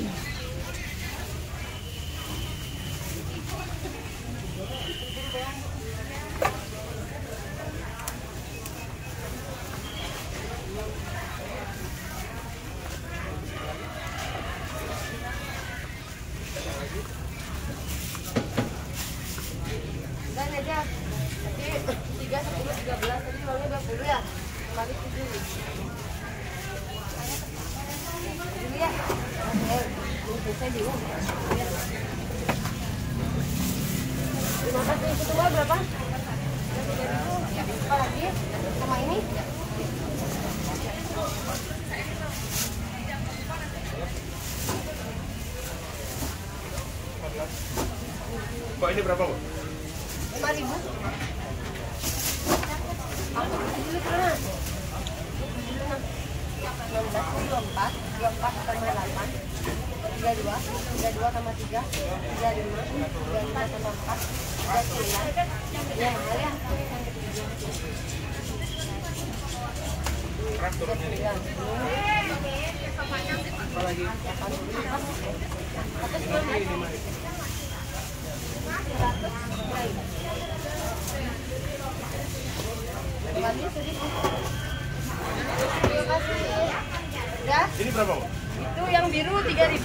Dan aja. Tapi 3 10 13 tadi uangnya 20 ya. Kemarin 7. Dulu ya. Eh, ini saya bingung. Terima kasih itu tua berapa? Apa lagi? Sama ini? Mbak ini berapa, Bu? lima ribu aku dulu pernah dua empat dua empat tambah delapan tiga dua tiga dua tambah tiga tiga lima tiga lima tambah empat tiga sembilan. Ya mahal ya Terima kasih. Ya, Ini berapa, itu yang biru 3000